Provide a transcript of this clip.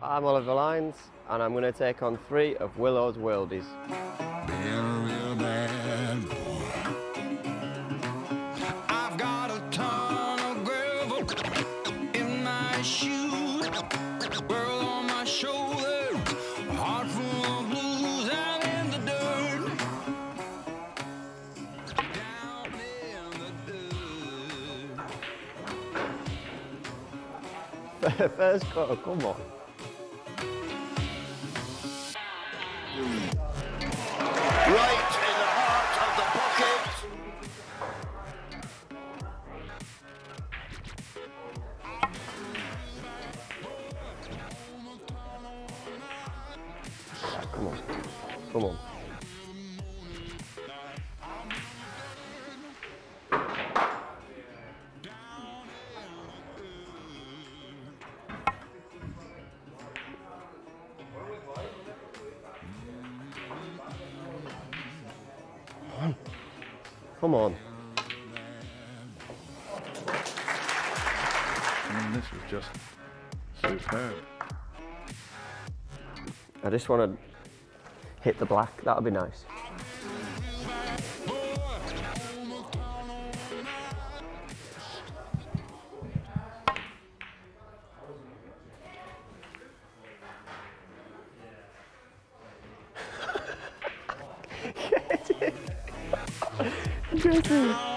I'm Oliver Lines, and I'm going to take on three of Willo's Worldies. Being a real bad boy. I've got a ton of gravel in my shoes. World on my shoulder, heart full of blues. I'm in the dirt. Down in the dirt. First go, come on. Right in the heart of the pocket. Come on. Come on. Come on. I mean, this was just superb. I just want to hit the black. That would be nice. Jesse.